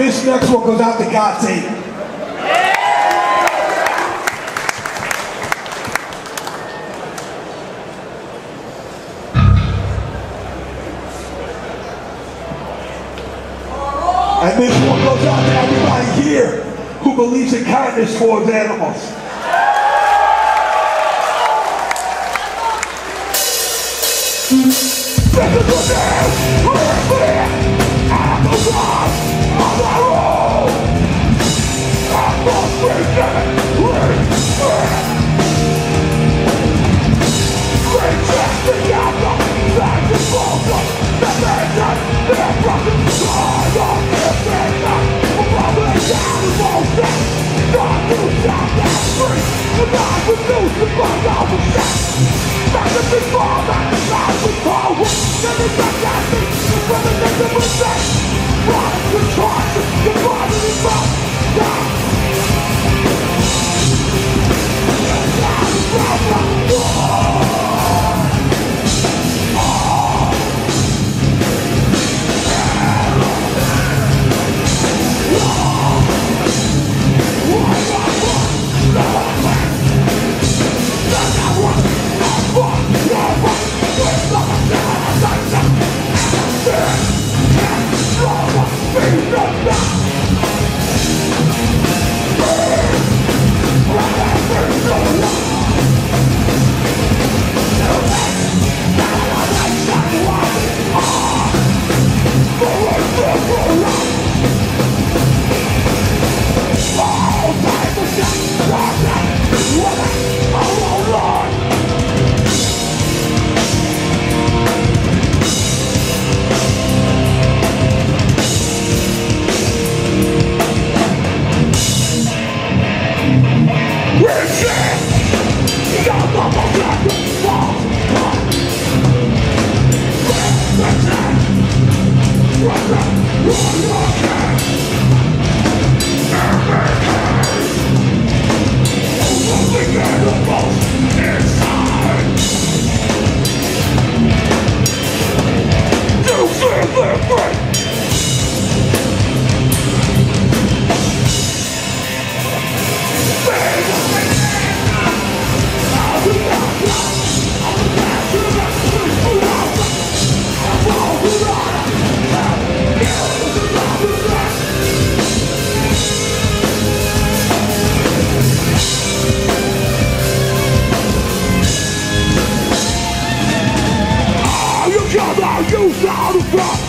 This next one goes out to Gotti. And this one goes out to everybody here who believes in kindness towards animals. This you. down the front.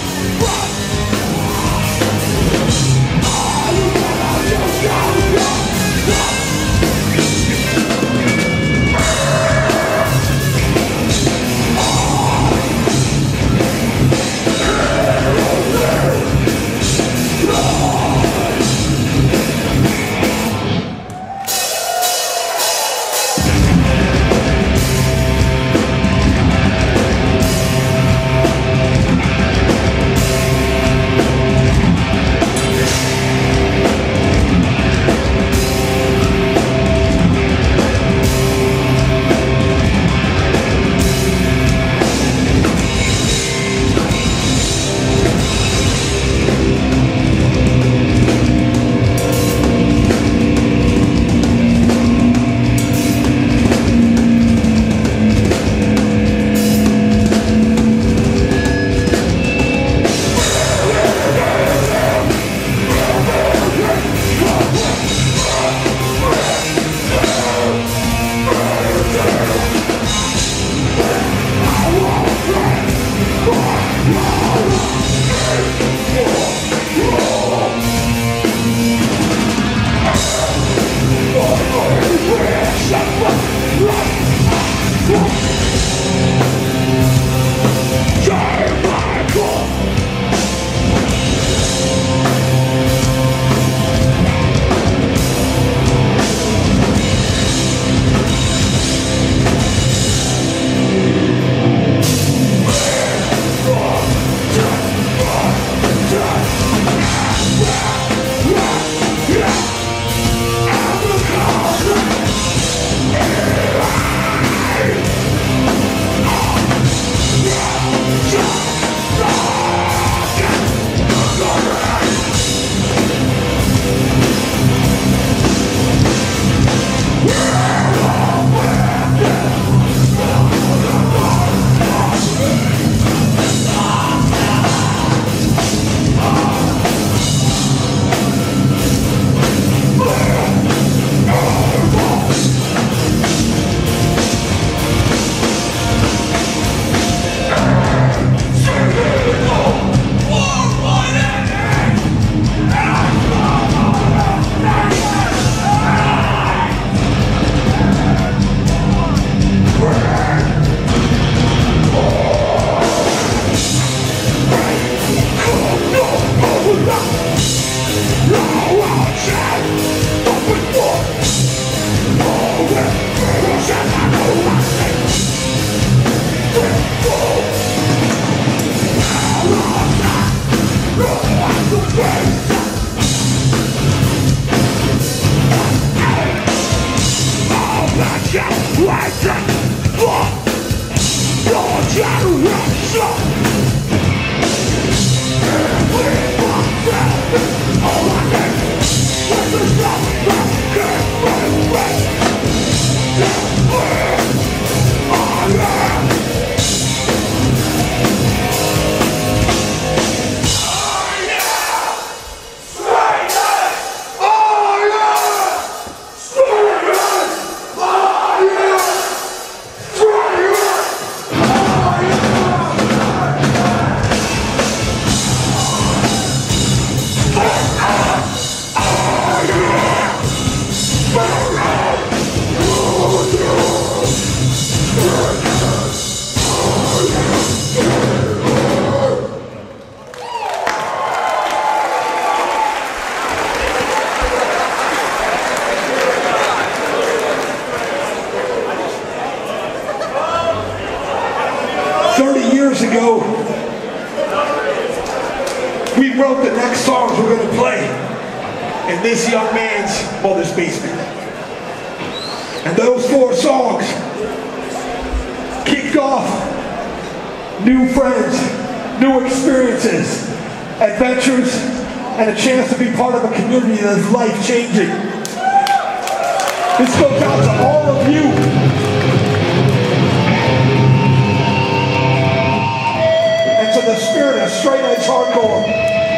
This young man's mother's basement. And those four songs kicked off new friends, new experiences, adventures, and a chance to be part of a community that is life-changing. This goes out to all of you And to the spirit of straight edge hardcore.